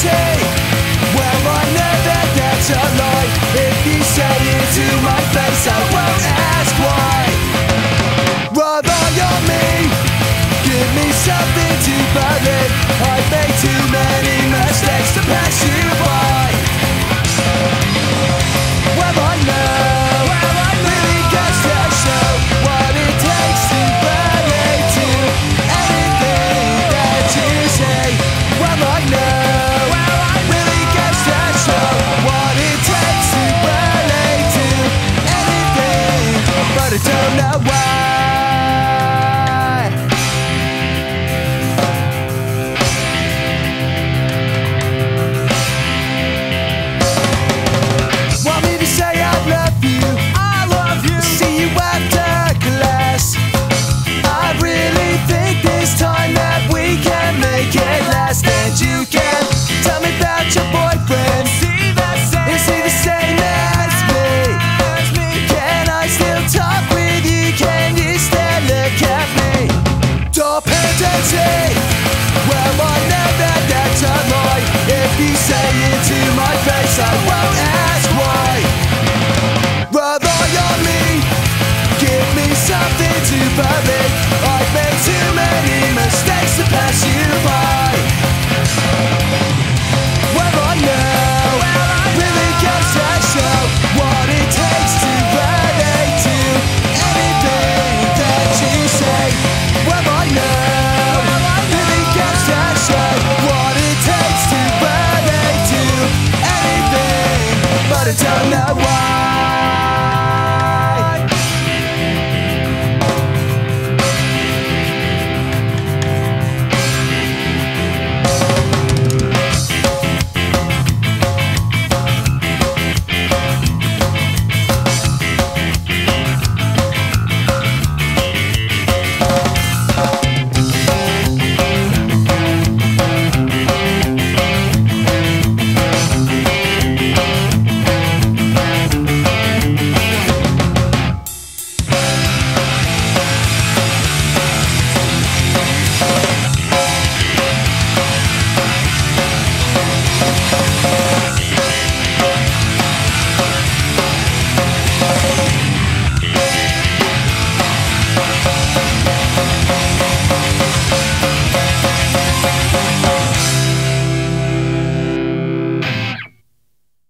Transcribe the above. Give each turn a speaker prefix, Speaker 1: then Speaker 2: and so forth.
Speaker 1: Dependency but it's on know why.